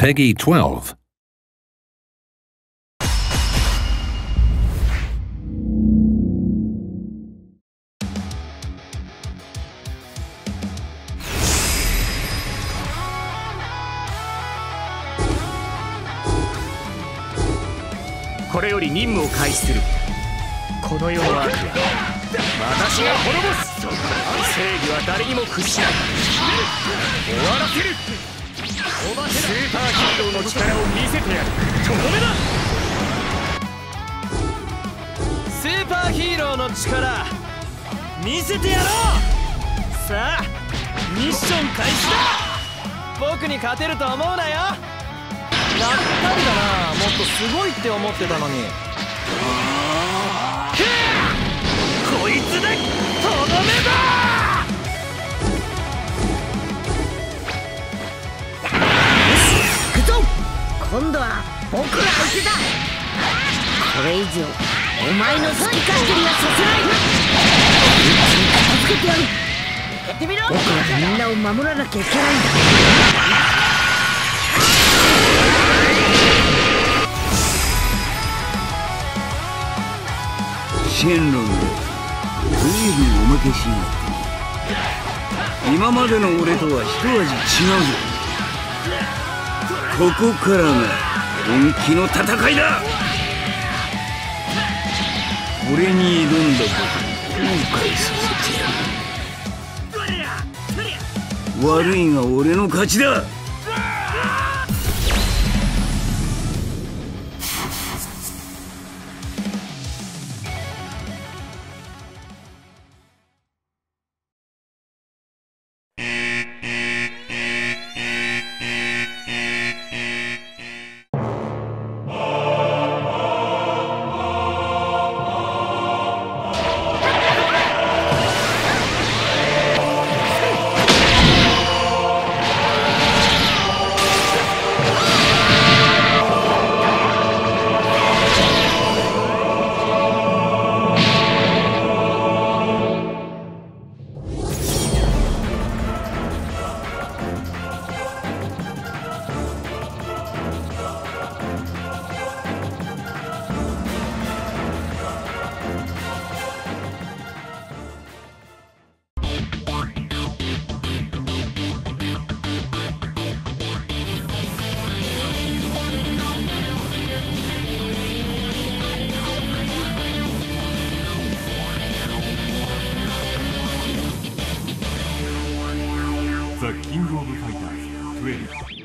Peggy 12. これより任務を開始する。この世の悪は私が滅ぼす。正義は誰にも屈しない。終わらせる。スーパーヒーローの力を見せてやるとどめだスーパーヒーローの力見せてやろうさあミッション開始だ僕に勝てると思うなよやったりだなもっとすごいって思ってたのに。こいつでとどめだ今度は僕が相手だこれ以上お前の好き勝手にはさせない片付けてやる。僕はみんなを守らなきゃいけないんだ。シェンロンが随分おまけしになってる今までの俺とは一味違うぞここからが本気の戦いだ。俺に挑んだことを後悔させてやる。悪いが俺の勝ちだ。The King of Fighters. 12